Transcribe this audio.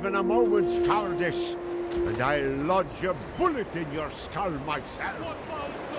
even a moment's cowardice, and I'll lodge a bullet in your skull myself.